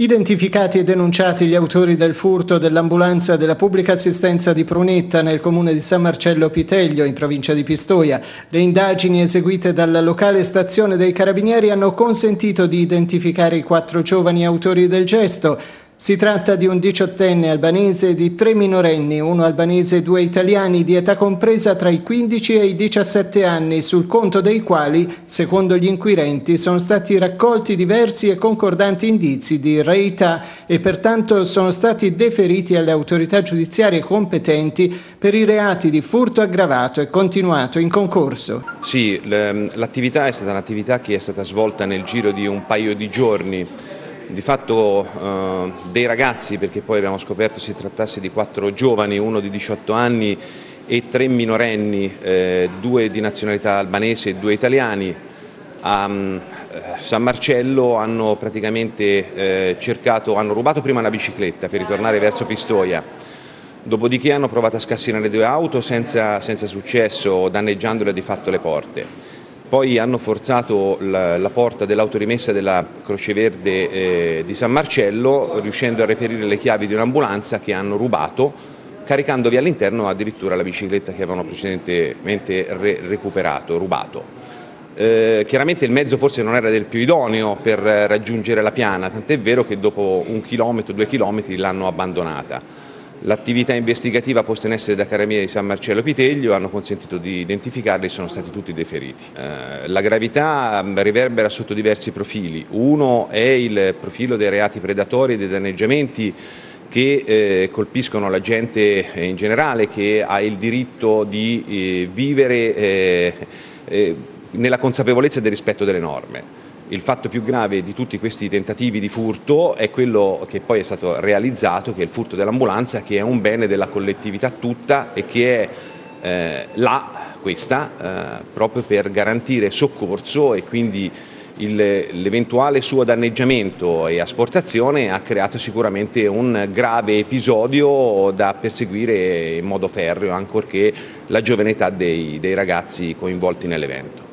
Identificati e denunciati gli autori del furto dell'ambulanza della pubblica assistenza di Prunetta nel comune di San Marcello Piteglio in provincia di Pistoia, le indagini eseguite dalla locale stazione dei carabinieri hanno consentito di identificare i quattro giovani autori del gesto, si tratta di un diciottenne albanese e di tre minorenni, uno albanese e due italiani, di età compresa tra i 15 e i 17 anni, sul conto dei quali, secondo gli inquirenti, sono stati raccolti diversi e concordanti indizi di reità e pertanto sono stati deferiti alle autorità giudiziarie competenti per i reati di furto aggravato e continuato in concorso. Sì, l'attività è stata un'attività che è stata svolta nel giro di un paio di giorni di fatto eh, dei ragazzi, perché poi abbiamo scoperto si trattasse di quattro giovani, uno di 18 anni e tre minorenni, eh, due di nazionalità albanese e due italiani, a um, San Marcello hanno praticamente eh, cercato, hanno rubato prima una bicicletta per ritornare verso Pistoia, dopodiché hanno provato a scassinare due auto senza, senza successo, danneggiandole di fatto le porte. Poi hanno forzato la, la porta dell'autorimessa della Croce Verde eh, di San Marcello riuscendo a reperire le chiavi di un'ambulanza che hanno rubato caricandovi all'interno addirittura la bicicletta che avevano precedentemente re recuperato, rubato. Eh, chiaramente il mezzo forse non era del più idoneo per raggiungere la piana, tant'è vero che dopo un chilometro, due chilometri l'hanno abbandonata. L'attività investigativa posta in essere da Carabinieri di San Marcello Piteglio hanno consentito di identificarli e sono stati tutti deferiti. Eh, la gravità mm, riverbera sotto diversi profili. Uno è il profilo dei reati predatori e dei danneggiamenti che eh, colpiscono la gente in generale che ha il diritto di eh, vivere eh, eh, nella consapevolezza del rispetto delle norme. Il fatto più grave di tutti questi tentativi di furto è quello che poi è stato realizzato, che è il furto dell'ambulanza, che è un bene della collettività tutta e che è eh, là, questa, eh, proprio per garantire soccorso e quindi l'eventuale suo danneggiamento e asportazione ha creato sicuramente un grave episodio da perseguire in modo ferreo, ancorché la giovane età dei, dei ragazzi coinvolti nell'evento.